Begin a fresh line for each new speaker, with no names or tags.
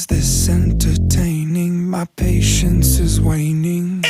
Is this entertaining? My patience is waning.